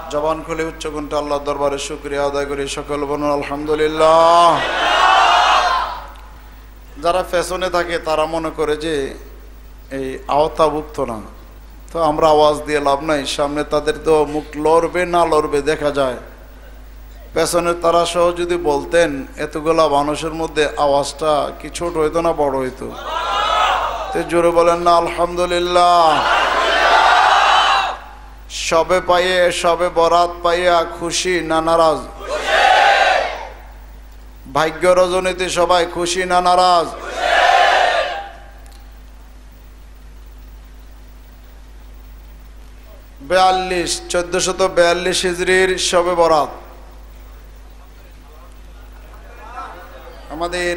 জবান খুলে উচ্চকণ্ঠে আল্লাহ দরবারে শুক্রিয়া আদায় করি, সকল বলুন আলহামদুলিল্লাহ। যারা ফ্যাশনে থাকে, তারা মনে করে যে এই আওতাভুক্ত না। তো আমরা আওয়াজ দিয়ে লাভ নাই, সামনে তাদের তো মুখ লড়বে না লড়বে দেখা যায়। পেছনের তারা সহ যদি বলতেন, এতগুলা মানুষের মধ্যে আওয়াজটা কি ছোট হইতো না বড় হইতো? তো জোরে বলেন না, আলহামদুলিল্লাহ। সবে পাইয়ে, সবে বরাত পাইয়া খুশি না নারাজ? ভাগ্য রজনীতে সবাই খুশি না নারাজ? বেয়াল্লিশ, চোদ্দশত বেয়াল্লিশ হিজড়ির সবে বরাত। আমাদের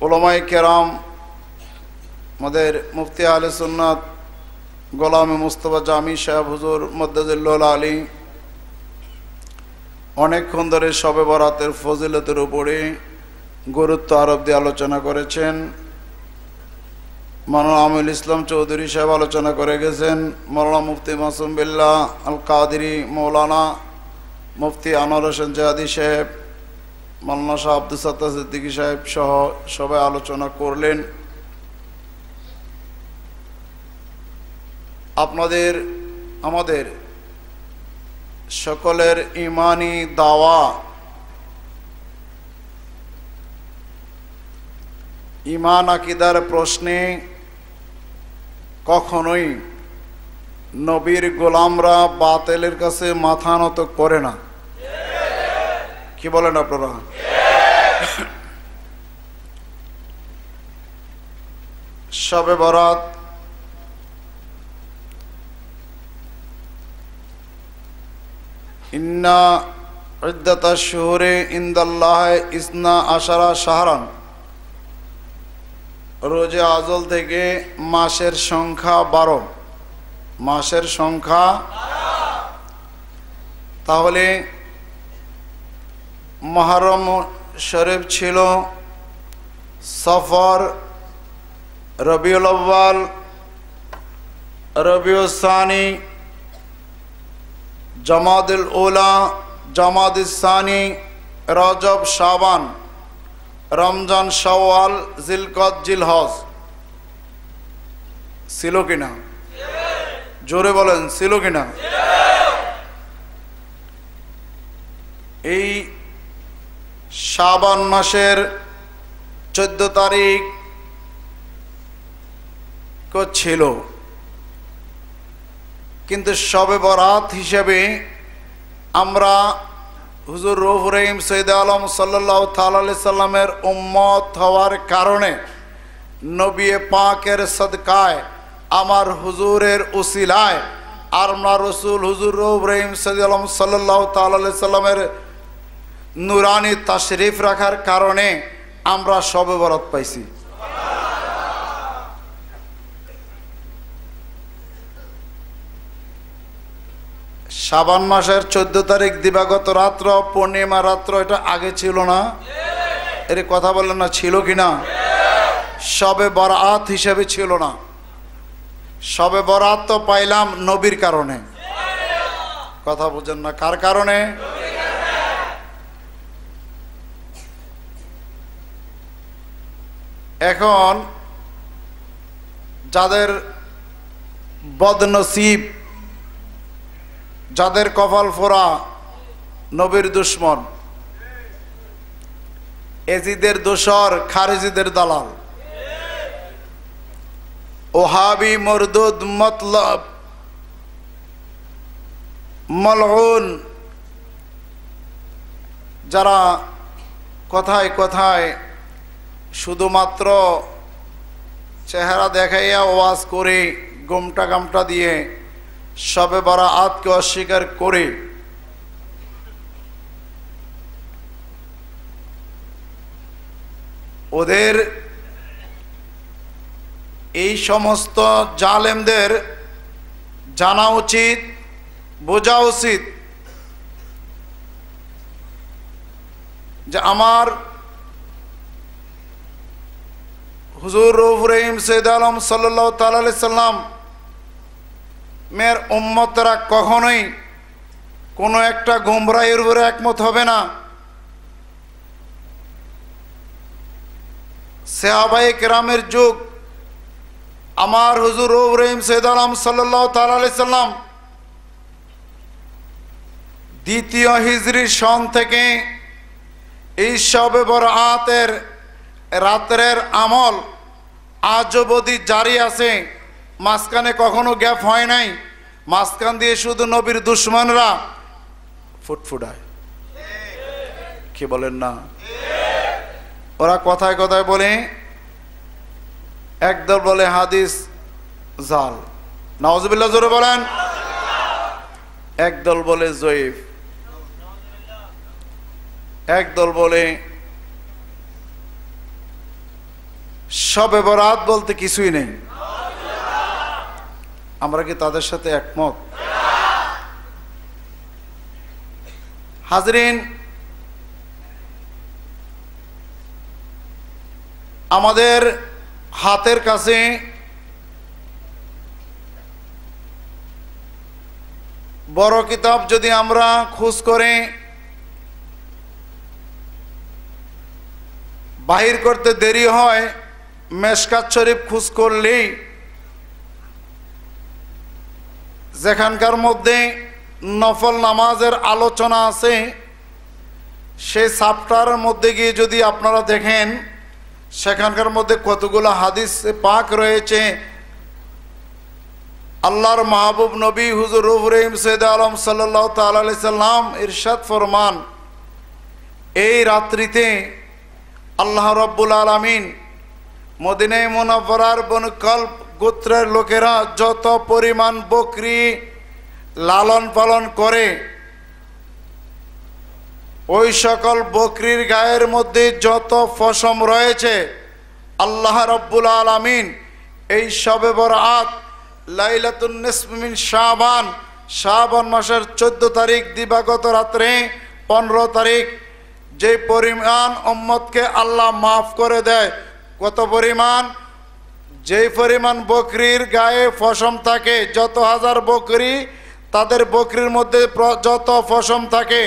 ওলামাই কেরাম, আমাদের মুফতি আলে সুন্নাত গোলামে মুস্তফা জামি সাহেব হুজুর মদ্দাজুল্লাহ আলী। অনেকক্ষণ ধরে সবে বরাতের ফজিলতের উপরে গুরুত্ব আরোপ দিয়ে আলোচনা করেছেন। মাওলানা আমিল ইসলাম চৌধুরী সাহেব আলোচনা করে গেছেন। মৌলানা মুফতি মাসুম বিল্লাহ আল কাদিরি মৌলানা মুফতি আনোয়ার হোসেন জাহাদি সাহেব, মাওলানা শাহ আব্দুল সত্তা সিদ্দিকী সাহেব সহ সবাই আলোচনা করলেন। আপনাদের, আমাদের সকলের ইমানি দাওয়া, ইমান আকিদার প্রশ্নে কখনোই নবীর গোলামরা বাতেলের কাছে মাথা নত করে না। কি বলেন আপনারা? সবে বরাত শাহরান রোজে আজল থেকে মাসের সংখ্যা বারো। মাসের সংখ্যা তাহলে মহারম শরীফ ছিল সফর, রবিউল আব্বাল রবিউসানি জামাদুল ওলা জামাদ সানি রজব শাবান, রমজান শাওয়াল, জিলকত, জিলহজ। ছিল কিনা জোরে বলেন, ছিল কিনা এই শাবান মাসের চোদ্দ তারিখ ছিল। কিন্তু সবে বরাত হিসেবে আমরা হুজুর রুহ রহিম সৈদ আলম সাল্লাহ সাল্লামের উম্মত হওয়ার কারণে নবী পাকের সদকায়, আমার হুজুরের উসিলায় আর আমরা রসুল হুজুর রুহ রহিম সৈদ আলম সাল্লাহ সাল্লামের নুরানি তাশরিফ রাখার কারণে আমরা সবে বরাত পাইছি। শ্রাবণ মাসের চোদ্দ তারিখ দিবাগত রাত্র পূর্ণিমা রাত্র, এটা আগে ছিল না। এর কথা বললেন না, ছিল কি না? সবে বরাত হিসেবে ছিল না। সবে বরাত তো পাইলাম নবীর কারণে। কথা বুঝেন না, কার কারণে? এখন যাদের বদনসিব যাদের কপাল ফোরা নবীর দুশ্মন। এজিদের দোসর খারেজিদের দালাল। ওহাবি মরদুদ মতলব, মলউন, যারা কথায় কথায় শুধুমাত্র চেহারা দেখাইয়া ওয়াজ করে, গোমটা গামটা দিয়ে সবে বারা আতকে অস্বীকার করে। ওদের এই সমস্ত জালেমদের জানা উচিত, বোঝা উচিত যে আমার হুজুর রহিম সৈদ আলম সাল্লাহ তাল্লাম মের উম্মতরা কখনোই কোনো একটা গোমরাহের উপরে একমত হবে না। সেহাবাই কেরামের যুগ, আমার হুজুর রহিম সৈদ আলম সাল্লাম দ্বিতীয় হিজরি সন থেকে এই সবে বরাতের রাত্রের আমল আজ অবধি জারি আছে। মাঝখানে কখনো গ্যাপ হয় নাই। মাঝখান দিয়ে শুধু নবীর দুশ্মনরা। ফুটফুটায় কি বলেন না? ওরা কথায় কথায় বলে, একদল বলে হাদিস জাল। নওয়াজবিল্লা জোরে বলেন। একদল বলে জয়ীফ। একদল বলে সবে বরাত বলতে কিছুই নেই। আমরা কি তাদের সাথে একমত? হাজরিন, আমাদের হাতের কাছে বড় কিতাব যদি আমরা খোঁজ করে বাহির করতে দেরি হয়, মেশকাত শরীফ খোঁজ করলেই যেখানকার মধ্যে নফল নামাজের আলোচনা আছে সেই সাপটার মধ্যে গিয়ে যদি আপনারা দেখেন, সেখানকার মধ্যে কতগুলো হাদিস পাক রয়েছে। আল্লাহর মাহবুব নবী হুজুর রহিম সৈদ আলম সাল্লাহ তালি সাল্লাম ইরশাদ ফরমান, এই রাত্রিতে আল্লাহ রব্বুল আলমিন মদিনে মুনাফরার বনকল্প গোত্রের লোকেরা যত পরিমাণ বকরি লালন পালন করে, ওই সকল বকরির গায়ের মধ্যে যত ফসম রয়েছে, আল্লাহ রব্বুল আলমিন এই সবে বরাত লাইলাতুন্নিসমিন শাবান শাবান মাসের চোদ্দ তারিখ দিবাগত রাত্রে পনেরো তারিখ, যে পরিমাণ উম্মতকে আল্লাহ মাফ করে দেয়, কত পরিমাণ? যেই পরিমাণ বকরির গায়ে ফসম থাকে, যত হাজার বকরি, তাদের বকরির মধ্যে যত ফসম থাকে,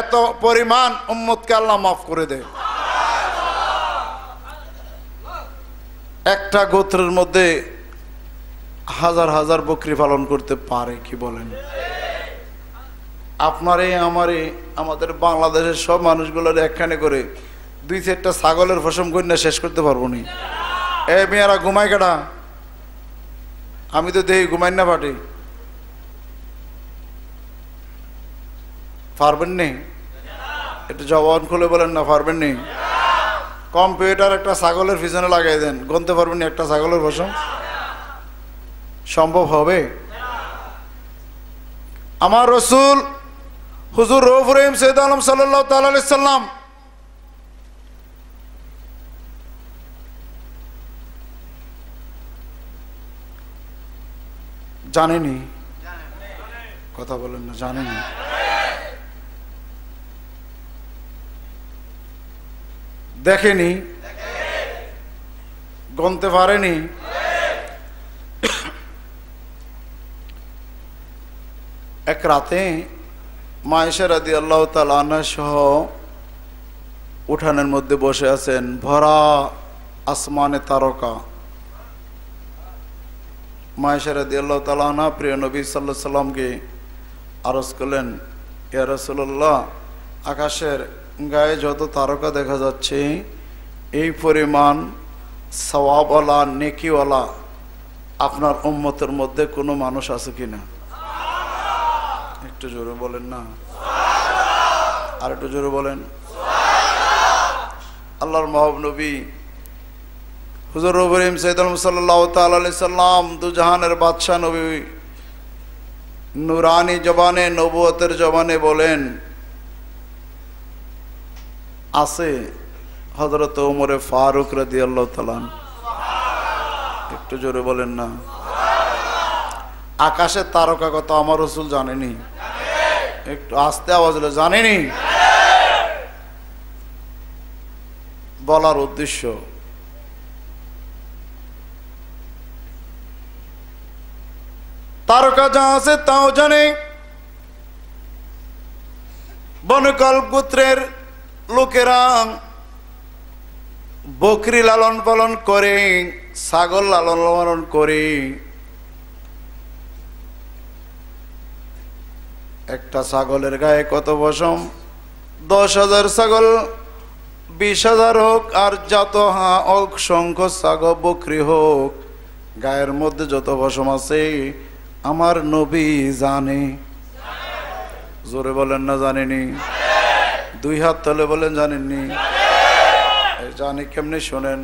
এত পরিমাণ উম্মতকে আল্লাহ মাফ করে দেয়। একটা গোত্রের মধ্যে হাজার হাজার বকরি পালন করতে পারে কি বলেন? আপনারে, আমারে, আমাদের বাংলাদেশের সব মানুষগুলোর একখানে করে দুই চারটা ছাগলের ফসম কন্যা শেষ করতে পারব নি। এ মেয়েরা ঘুমাই কাটা আমি তো দেখি ঘুমাই না পাটি। পারবেন নি? একটু জবান খুলে বলেন না, পারবেন নি? কম্পিউটার একটা ছাগলের পিছনে লাগাই দেন। গনতে পারবেন একটা ছাগলের ফসম সম্ভব হবে? আমার রসুল হুজুর রৌফ রহিম সৈদ আলম সাল্লাহ তাল্লাম জানেনি? কথা বলেন না, জানেনি। দেখেনি? গনতে পারেনি? এক রাতে মায়েশা রাদি আল্লাহ তালা সহ উঠানের মধ্যে বসে আছেন ভরা আসমানে তারকা। মায়েশা রাদি আল্লাহ তালা প্রিয় নবী সাল্লাহ সাল্লামকে আরজ করলেন, ইয়া আকাশের গায়ে যত তারকা দেখা যাচ্ছে, এই পরিমাণ সওয়াবওয়ালা, নেকিওয়ালা আপনার উম্মতের মধ্যে কোনো মানুষ আছে কি না একটু জোরে বলেন না। আর একটু জোরে বলেন। আল্লাহর মহাব নবী হুজুর রবিম সৈদ সাল্লাহ তালি সাল্লাম দুজাহানের বাদশাহ নবী নুরানি জবানে, নবুয়তের জবানে বলেন, আছে হজরত ওমরে ফারুক রাদি আল্লাহ তালান একটু জোরে বলেন না। আকাশের তারকা কথা আমার রসুল জানেনি। একটু আস্তে আওয়াজ হলো জানেনি। বলার উদ্দেশ্য তারকা যা আছে তাও জানে। বনকল গোত্রের লোকেরা বকরি লালন পালন করে, ছাগল লালন পালন করে। একটা ছাগলের গায়ে কত বসম দশ হাজার ছাগল, বিশ হাজার হোক, আর যত হা হোক সংখ্য ছাগল, বকরি হোক, গায়ের মধ্যে যত বসম আছে আমার নবী জানে। জোরে বলেন না জানেনি? দুই হাত তলে বলেন জানেননি? জানি কেমনি শোনেন?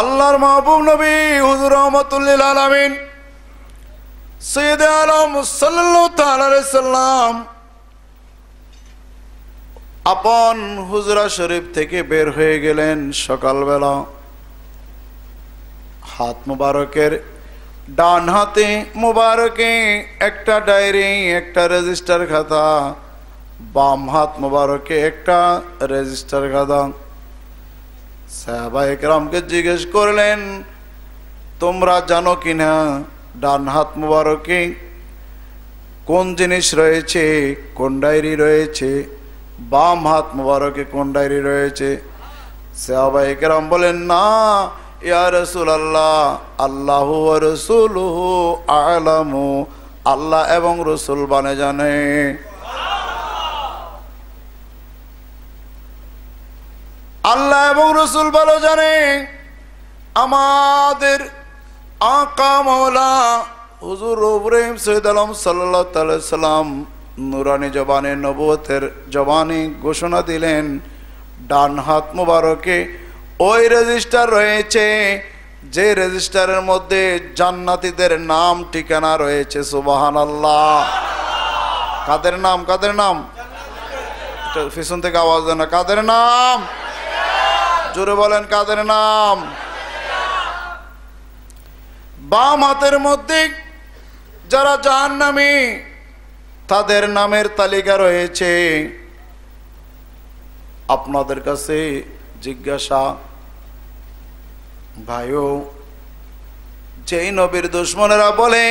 আল্লাহর মাহবুব নবী হুজুর রহমতুল্লিল আলামিন সৈয়দ আলম সাল্লাম আপন হুজরা শরীফ থেকে বের হয়ে গেলেন সকালবেলা। হাত মুবারকের, ডান হাতে মুবারকে, একটা ডায়েরি, একটা রেজিস্টার খাতা, বাম হাত মুবারকে, একটা রেজিস্টার খাতা। সাহাবা একরামকে জিজ্ঞেস করলেন, তোমরা জানো কিনা ডান হাত মুবারকে? কোন জিনিস রয়েছে? কোন ডায়েরি রয়েছে? বাম হাত মুবারকে কোন ডায়েরি রয়েছে? সাহাবা একরাম বলেন, না ইয়া রসুল আল্লাহ আল্লাহ এবং রসুল বানে জানে। আল্লাহ এবং রসুল ভালো জানে। আমাদের আকা মৌলা হুজুর ইব্রাহিম সৈয়দ আলম সাল্লাহ সাল্লাম নুরানি জবানে নবতের জবানে ঘোষণা দিলেন, ডান হাত মুবারকে ওই রেজিস্টার রয়েছে, যে রেজিস্টারের মধ্যে জান্নাতীদের নাম ঠিকানা রয়েছে সুবাহান আল্লাহ কাদের নাম কাদের নাম? পিছন থেকে আওয়াজ দেন না, কাদের নাম? জোরে বলেন, কাদের নাম? বাম হাতের মধ্যে যারা জাহান্নামী, তাদের নামের তালিকা রয়েছে। আপনাদের কাছে জিজ্ঞাসা, ভাইও, যেই নবীর দুশ্মনেরা বলে,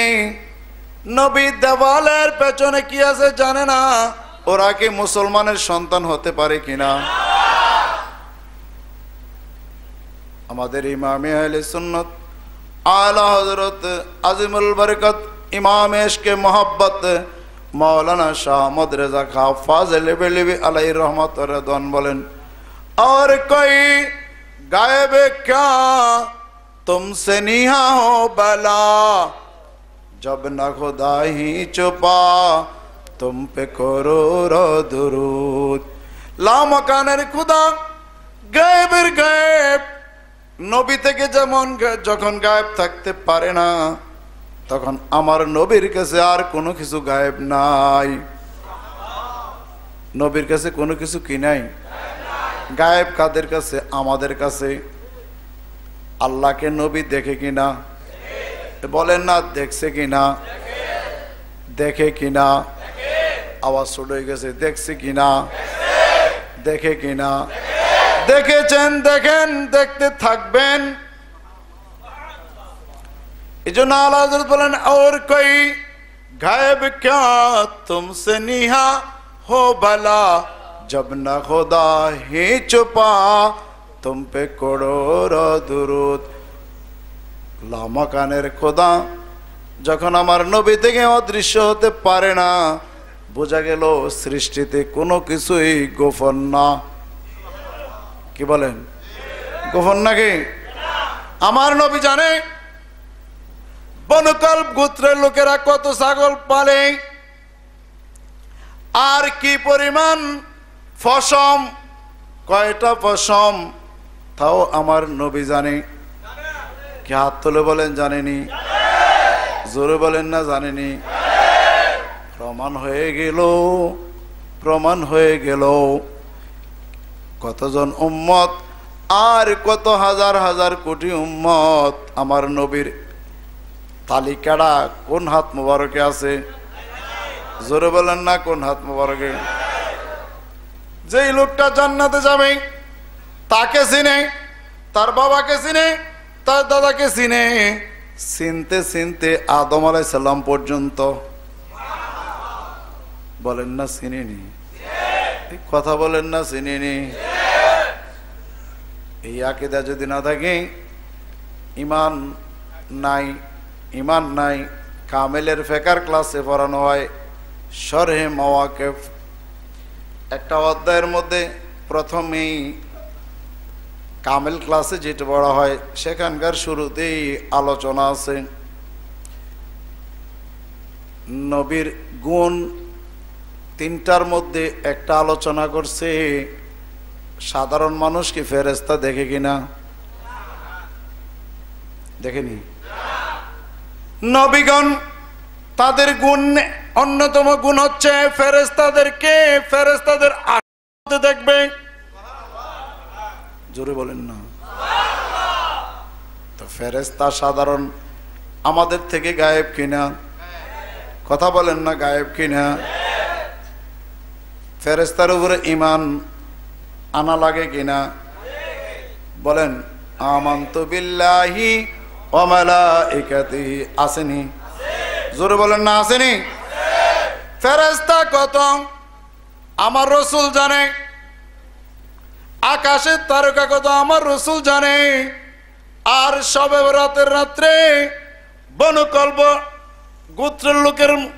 নবী দেওয়ালের পেছনে কি আছে জানে না, ওরা কি মুসলমানের সন্তান হতে পারে কিনা? আমাদের ইমামে আহলে সুন্নত, আলা হজরত আজিমুল বরকত, ইমাম এশকে মোহব্বত মৌলানা শাহ আহমদ রেজা খা ফাজল আলাই রহমত রদন বলেন और कोई गायब क्या तुमसे निहा हो बला जब न खुदा ही चुपा तुम पे करो रो दुरूद লা মকানের খুদা গায়েবের গায়েব নবী থেকে যেমন গা- যখন গায়েব থাকতে পারে না তখন আমার নবীর কাছে আর কোনো কিছু গায়েব নাই নবীর কাছে কোনো কিছু কি নাই গায়েব কাদের কাছে? আমাদের কাছে। আল্লাহকে নবী দেখে কিনা? বলেন না, দেখছে কিনা? দেখে কিনা? আওয়াজ শুরু গেছে, দেখছে কিনা? দেখে কিনা? দেখেছেন, দেখেন, দেখতে থাকবেন। এই জন্য আল্লাহ বলেন ওর কই গায়েব কে? তুমসে নিহা হো বালা जब न खुदा ही छुपा तुम पे करोड़ दुरूद লামা কানের খোদা যখন আমার নবী থেকে অদৃশ্য হতে পারে না বোঝা গেল সৃষ্টিতে কোনো কিছুই গোপন না কি বলেন গোপন নাকি আমার নবী জানে বনকাল গোত্রের লোকেরা কত ছাগল পালে আর কি পরিমাণ ফসম, কয়টা ফসম? তাও আমার নবী জানে। কি হাত তুলে বলেন জানেনি? জোরে বলেন না জানেনি? প্রমাণ হয়ে গেল, প্রমাণ হয়ে গেল। কতজন উম্মত? আর কত হাজার হাজার কোটি উম্মত আমার নবীর তালিকাটা কোন হাত মোবারকে আছে? জোরে বলেন না কোন হাত মোবারকে? যেই লোকটা জান্নাতে যাবে, তাকে চিনে, তার বাবাকে চিনে, তার দাদাকে চিনে, চিনতে চিনতে আদম আলাই সাল্লাম পর্যন্ত বলেন না চিনিনি। কথা বলেন না চিনিনি। এই আকিদা যদি না থাকে, ইমান নাই ইমান নাই, কামেলের ফেকার ক্লাসে পড়ানো হয় সরহে মাওয়াকেফ একটা অধ্যায়ের মধ্যে প্রথমেই কামেল ক্লাসে যেটা পড়া হয়, সেখানকার শুরুতেই আলোচনা আছে। নবীর গুণ তিনটার মধ্যে একটা আলোচনা করছে, সাধারণ মানুষ কি ফেরেস্তা দেখে কিনা? দেখেনি? নবীগণ তাদের গুণ অন্যতম গুণ হচ্ছে ফেরেস্তাদেরকে ফেরেস্তাদের আশীর্বাদে দেখবে। জোরে বলেন না। তো ফেরেস্তা সাধারণ আমাদের থেকে গায়েব কিনা? কথা বলেন না, গায়েব কিনা? ফেরেস্তার উপরে ইমান আনা লাগে কিনা? বলেন, আমান্ত বিল্লাহি অমালা একাতি আসেনি। জোরে বলেন না, আসেনি? ফেরেস্তা কত? আমার রসুল জানে। আকাশের তারকা কত? আমার রসুল জানে। আর সবে রাতের রাত্রে বনকল্প গোত্রের লোকের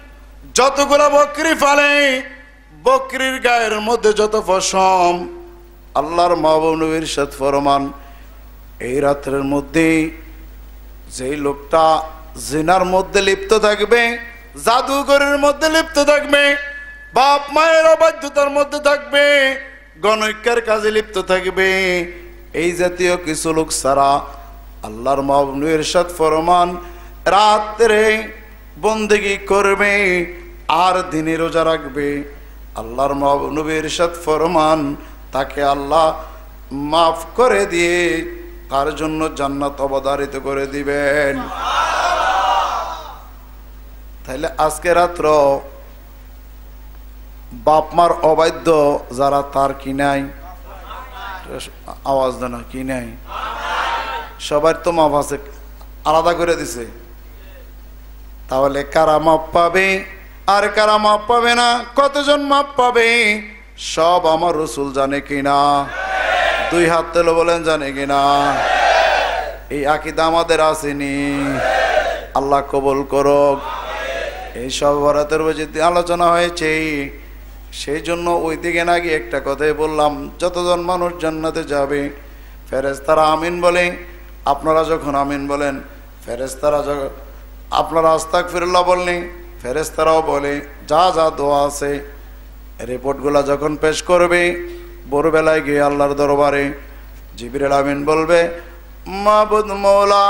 যতগুলা বকরি ফালে, বকরির গায়ের মধ্যে যত পশম, আল্লাহর মাহবুবের সাথ ফরমান, এই রাত্রের মধ্যে যেই লোকটা জিনার মধ্যে লিপ্ত থাকবে জাদুঘরের মধ্যে লিপ্ত থাকবে, বাপ মায়ের অবাধ্যতার মধ্যে থাকবে গণৈক্যের কাজে লিপ্ত থাকবে। এই জাতীয় কিছু লোক সারা আল্লাহর মাহবুবের সাথ ফরমান রাত্রে বন্দেগি করবে, আর দিনে রোজা রাখবে। আল্লাহর নবীর সাথ ফরমান তাকে আল্লাহ মাফ করে দিয়ে তার জন্য জান্নাত অবধারিত করে দিবেন। তাহলে আজকে রাত্র বাপমার অবাধ্য যারা তার কি নাই? আওয়াজ দেনা, কি নাই? সবার তো মাপ আছে, আলাদা করে দিছে। তাহলে কারা মাপ পাবে আর কারা মাপ পাবে না? কতজন মাপ পাবে? সব আমার রসুল জানে কিনা? দুই হাত তেলো বলেন, জানে কিনা? এই আকিদা আমাদের আসেনি। আল্লাহ কবুল করুক। এই সব ভারতের যে আলোচনা হয়েছে, সেই জন্য ওই দিকে না গিয়ে একটা কথাই বললাম, যতজন মানুষ জান্নাতে যাবে ফেরেস্তারা আমিন বলে, আপনারা যখন আমিন বলেন ফেরেস্তারা যখন, আপনারা আস্তাক ফিরল্লা বললেন ফেরেস্তারাও বলে, যা যা দোয়া আছে, রিপোর্টগুলো যখন পেশ করবে, ভোরবেলায় গিয়ে আল্লাহর দরবারে জিবির আমিন বলবে মাহবুদ মৌলা,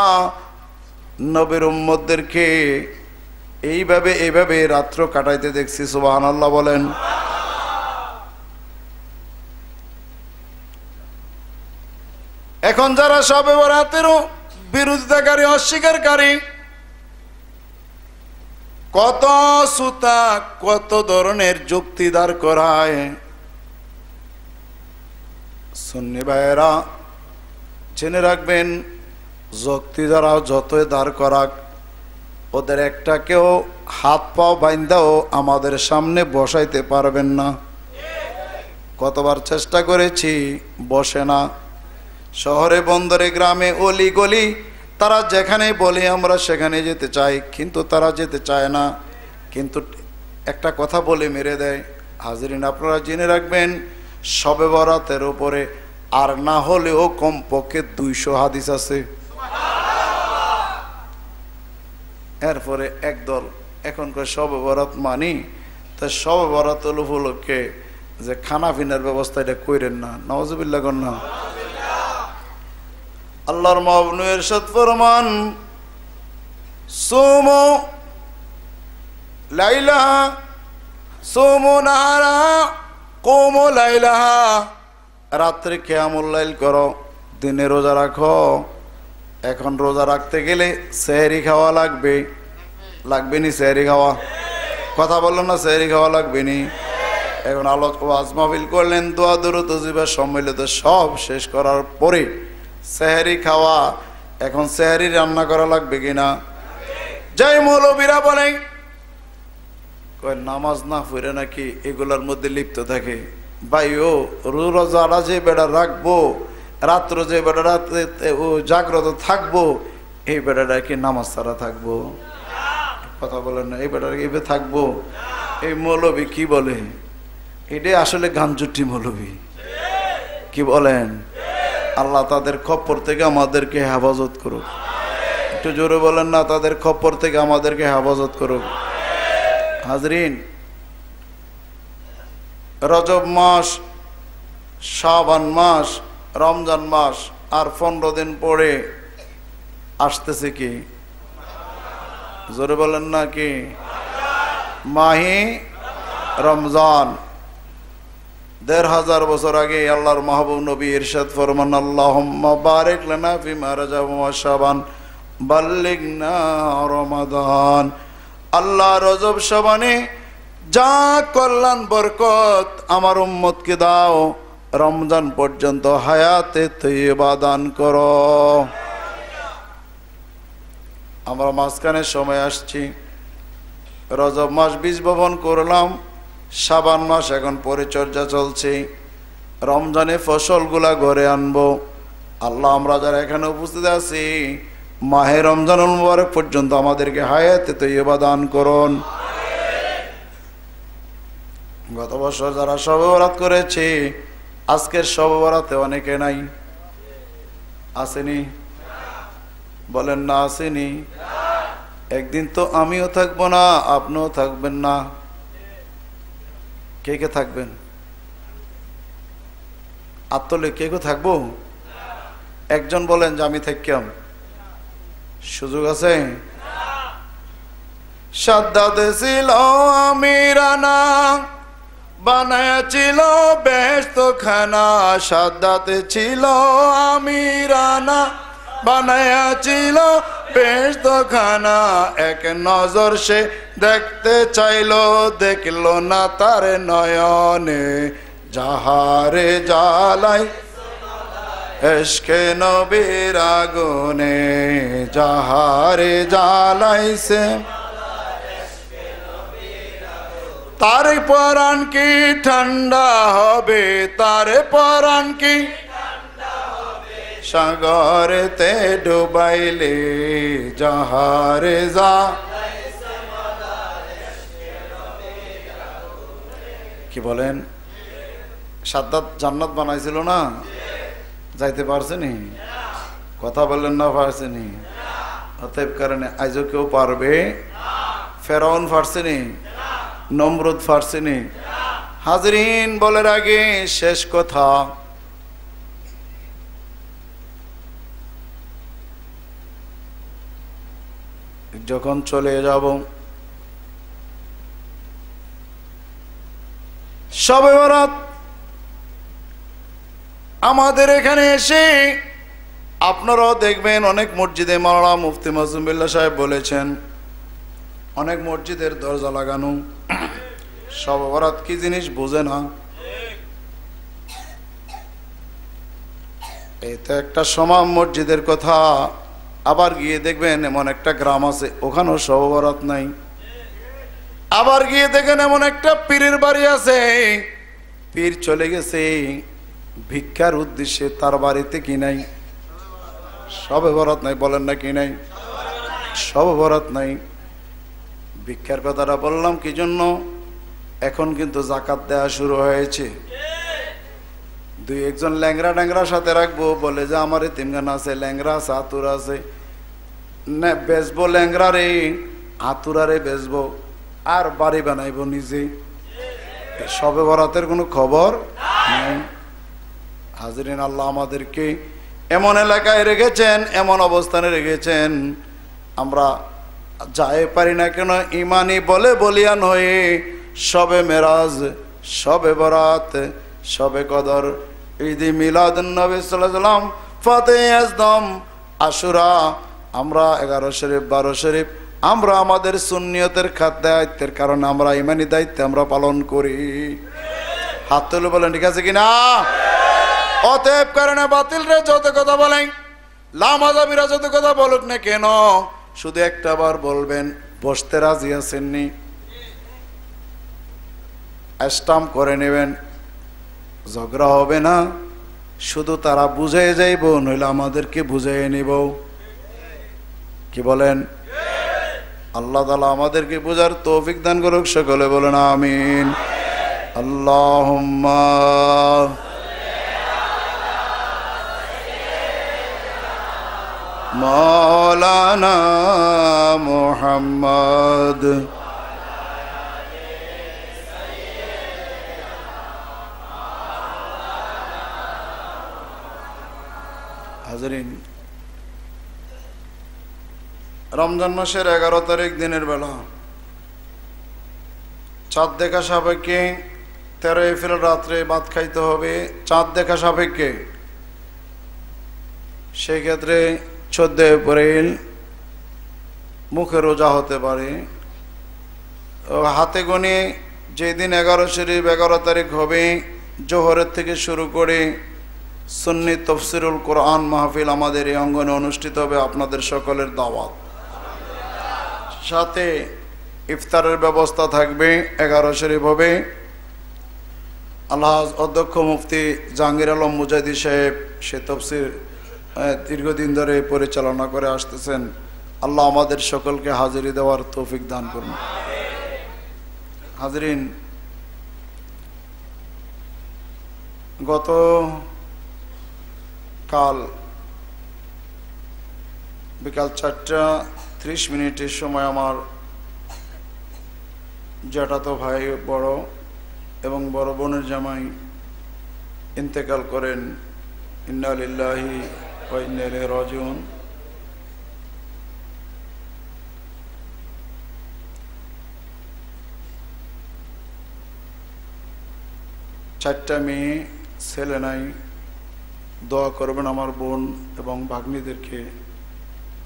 নবীর উম্মদদেরকে এইভাবে এইভাবে রাত্র কাটাইতে দেখছি সুবাহান আল্লাহ বলেন। এখন যারা সবে বরাতেরও বিরোধিতাকারী, অস্বীকারী, কত সুতা, কত ধরনের যুক্তি দাঁড় করায়। সুন্নি ভাইয়েরা, জেনে রাখবেন, যুক্তি দ্বারা যতই দাঁড় করাক ওদের একটা কেউ হাত পাও বাইন্দাও আমাদের সামনে বসাইতে পারবেন না। কতবার চেষ্টা করেছি, বসে না। শহরে, বন্দরে, গ্রামে, অলি গলি, তারা যেখানে বলে আমরা সেখানে যেতে চাই, কিন্তু তারা যেতে চায় না। কিন্তু একটা কথা বলে মেরে দেয়, হাজিরিন, আপনারা জেনে রাখবেন, সবে বরাতের ওপরে আর না হলেও কমপক্ষে দুইশো হাদিস আছে। এরপরে একদল এখনকার সবে বরাত মানি, তা সবে বরাত উপলক্ষে যে খানা পিনার ব্যবস্থা এটা কইরেন না। নওয়াজবিল্লা না। আল্লাহর মাবনু এরশাদ ফরমান, সোমো লাইলাহা, সোমো নাহারা, কোমো লাইলাহা, রাত্রে কেয়ামুল লাইল করো, দিনে রোজা রাখো। এখন রোজা রাখতে গেলে সেহরি খাওয়া লাগবে। লাগবে নি সেহরি খাওয়া? কথা বলল না, সেহরি খাওয়া লাগবে নি? এখন আলোক ওয়াজ করলেন, দোয়া দূরত জীবা সম্মিলিত সব শেষ করার পরে সেহারি খাওয়া, এখন সেহারি রান্না করা লাগবে কিনা যাই মৌলবীরা বলে নামাজ না পড়ে নাকি এগুলার মধ্যে লিপ্ত থাকে? ভাই ও রোজারা যে বেড়া রাখব। রাত্র যে বেড়া রাত্রে ও জাগ্রত থাকব, এই বেড়াটা কি নামাজ ছাড়া থাকব? কথা বলেন না, এই বেড়াটা এভাবে থাকব? এই মৌলবী কি বলে? এটাই আসলে গাঞ্জুটি মৌলবী। কি বলেন? আল্লাহ তাদের খপ্পর থেকে আমাদেরকে হেফাজত করুক। একটু জোরে বলেন না, তাদের খপ্পর থেকে আমাদেরকে হেফাজত করুক। হাজরিন, রজব মাস, শাবান মাস রমজান মাস আর পনেরো দিন পরে আসতেছে কি? জোরে বলেন না কি? মাহি রমজান। দেড় হাজার বছর আগে আল্লাহর মাহবুব নবী ইরশাদ ফরমান আল্লাহ বারেক লানা ফি মারাজা শাবান রমাদান। আল্লাহ রজব শাবানে যা কল্যাণ বরকত আমার উম্মতকে দাও। রমজান পর্যন্ত হায়াতে তৈবা দান করো। আমরা মাঝখানে সময় আসছি। রজব মাস বীজ বপন করলাম। সাবান মাস এখন পরিচর্যা চলছে। রমজানে ফসলগুলা ঘরে আনব। আল্লাহ, আমরা যারা এখানে উপস্থিত আছি, মাহে রমজান মুবারক পর্যন্ত আমাদেরকে হায়াতে তৈবা দান করুন। গত বছর যারা সবে সবরাত করেছে আজকের সবরাতে অনেকে নাই। আসেনি? বলেন না, আসেনি? একদিন তো আমিও থাকব না, আপনিও থাকবেন না। কে কে থাকবেন? আত্মলে কে কে থাকব? একজন বলেন যে আমি থাকতাম সুযোগ আছে? সাদ্দাতে ছিল আমিরানা। বানায়াছিল ব্যস্ত খানা সাদ্দাতে ছিল আমিরানা বানায়াছিল ব্যস্ত খানা এক নজর সে দেখতে চাইলো, দেখল না তার নয়নে। যাহারে জালাই এসকে নবীর আগুনে, যাহারে জ্বালাইছে। তার পরাণ কি ঠান্ডা হবে? তার পরাণ কি সাগরেতে ডুবাইলে যাহারে যা। কি বলেন? সাদ্দাত জান্নাত বানাইছিল না? যাইতে পারছেনি কথা বললেন না পারছেনি অতএব কারণে আজও কেউ পারবে? ফেরাউন পারছেনি নমরুদ ফারসিনি হাজরিন, বলার আগে শেষ কথা। যখন চলে যাব, সবে বরাত আমাদের এখানে এসে আপনারাও দেখবেন অনেক মসজিদে মাওলানা মুফতি মাজুমবিল্লা সাহেব বলেছেন অনেক মসজিদের দরজা লাগানো। সব বরাত কি জিনিস বোঝে না। এই তো একটা সমাম মসজিদের কথা। আবার গিয়ে দেখবেন এমন একটা গ্রাম আছে, ওখানেও সব বরাত নাই। আবার গিয়ে দেখেন এমন একটা পীরের বাড়ি আছে। পীর চলে গেছে, ভিক্ষার উদ্দেশ্যে তার বাড়িতে কি নাই? সবে বরাত নাই, বলেন না কি নাই? সব বরাত নাই। ভিক্ষার কথাটা বললাম, কি জন্য? এখন কিন্তু জাকাত দেওয়া শুরু হয়েছে। দুই একজন ল্যাংরা ট্যাংরার সাথে রাখব, বলে যে আমার তিনগান আছে ল্যাংরা আছে, আতুর আছে। না, বেচবো ল্যাংরা রে আতুরারে বেচবো, আর বাড়ি বানাইবো নিজে। সবে বরাতের কোনো খবর নাই। হাজরিন, আল্লাহ আমাদেরকে এমন এলাকায় রেখেছেন, এমন অবস্থানে রেখেছেন। আমরা যাই পারি না কেন ইমানি বলে বলিয়ান হয়ে সবে মেরাজ, সবে বরাত, সবে কদর। ঈদি মিলাদ নবী সাল্লাম ফাতে আশুরা, আমরা এগারো শরীফ, বারো শরীফ, আমরা আমাদের সুন্নিয়তের খাত দায়িত্বের কারণে আমরা ইমানি দায়িত্ব আমরা পালন করি। হাত তুলে বলেন, ঠিক আছে কিনা? অতএব কারণে বাতিল রে, যত কথা বলেন, লামাজাবিরা যত কথা বলুক না কেন শুধু একটা বার বলবেন, বসতে রাজি আছেননি? স্টাম্প করে নেবেন, ঝগড়া হবে না, শুধু তারা বুঝাই যাইব, নইলে আমাদেরকে বুঝাই নিব। কি বলেন? আল্লাহ তালা আমাদেরকে বোঝার তৌফিক দান করুক, সকলে বলেন আমিন। আল্লাহ মৌলানা মোহাম্মদ। হাজরিন, রমজান মাসের এগারো তারিখ দিনের বেলা চাঁদ দেখা সাপেক্ষে তেরো এপ্রিল রাত্রে ভাত খাইতে হবে। চাঁদ দেখা সাপেক্ষে। সেই ক্ষেত্রে চোদ্দ এপ্রিল মুখে রোজা হতে পারে। হাতে গণে যেদিন এগারো শরীফ এগারো তারিখ হবে, জোহরের থেকে শুরু করে সুন্নি তফসিরুল কোরআন মাহফিল আমাদের এই অঙ্গনে অনুষ্ঠিত হবে আপনাদের সকলের দাওয়াত। সাথে ইফতারের ব্যবস্থা থাকবে, এগারো শরীফ হবে। আল্লাহ অধ্যক্ষ মুফতি জাহাঙ্গীর আলম মুজাহিদি সাহেব সে তফসির দীর্ঘদিন ধরে পরিচালনা করে আসতেছেন। আল্লাহ আমাদের সকলকে হাজিরি দেওয়ার তৌফিক দান করুন। হাজরিন, গত কাল বিকাল চারটা ত্রিশ মিনিটের সময় আমার জ্যাঠাতো ভাই, বড় এবং বড় বোনের জামাই ইন্তেকাল করেন। ইন্নালিল্লাহি ওয়াইন্নাইহি রাজিউন। চারটা মেয়ে, ছেলে নাই, দোয়া করবেন আমার বোন এবং ভাগ্নিদেরকে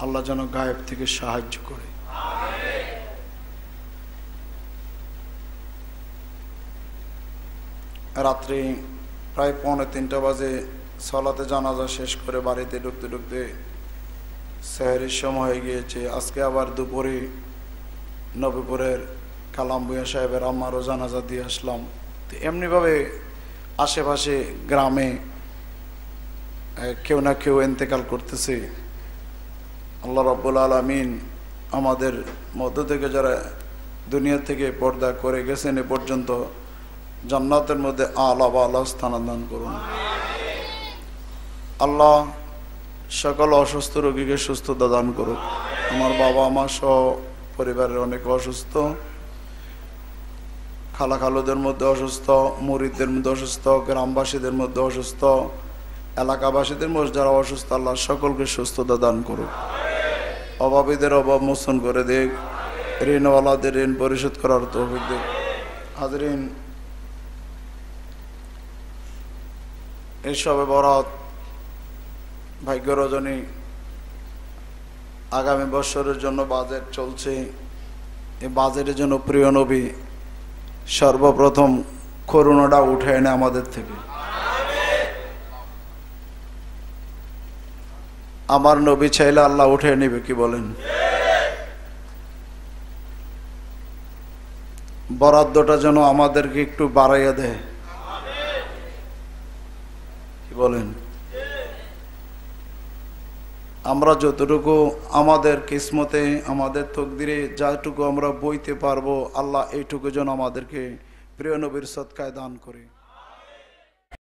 আল্লাহ যেন গায়েব থেকে সাহায্য করে। রাত্রি প্রায় পৌনে তিনটা বাজে সলাতে জানাজা শেষ করে বাড়িতে ঢুকতে ঢুকতে শহরের সময় হয়ে গিয়েছে। আজকে আবার দুপুরে নবীপুরের কালাম ভুঁইয়া সাহেবের আমারও জানাজা দিয়ে আসলাম। তো এমনিভাবে আশেপাশে গ্রামে কেউ না কেউ এন্তেকাল করতেছে। আল্লাহ রব্বুল আলমিন আমাদের মধ্য থেকে যারা দুনিয়া থেকে পর্দা করে গেছেন, এ পর্যন্ত জান্নাতের মধ্যে আলা বা আল্লাহ স্থানান্তর করুন। আল্লাহ সকল অসুস্থ রোগীকে সুস্থতা দান করুক। আমার বাবা, মা সহ পরিবারের অনেক অসুস্থ। খালা খালুদের মধ্যে অসুস্থ, মুরিদদের মধ্যে অসুস্থ, গ্রামবাসীদের মধ্যে অসুস্থ, এলাকাবাসীদের মধ্যে যারা অসুস্থ, আল্লাহ সকলকে সুস্থতা দান করুক। অভাবীদের অভাব মোচন করে দেখ ঋণওয়ালাদের ঋণ পরিশোধ করার তৌফিক দেখ হাজরিন, এসবে বরাত ভাগ্য রজনী আগামী বছরের জন্য বাজেট চলছে। এই বাজেটের জন্য প্রিয় নবী, সর্বপ্রথম করুণাটা উঠে এনে আমাদের থেকে। আমার নবী চাইলে আল্লাহ উঠে নেবে, কি বলেন? বরাদ্দটা যেন আমাদেরকে একটু বাড়াইয়া দেয়। কি বলেন? আমরা যতটুকু আমাদের কিসমতে, আমাদের তকদিরে যাটুকু আমরা বইতে পারব, আল্লাহ এইটুকু যেন আমাদেরকে প্রিয় নবীর সৎকায় দান করে।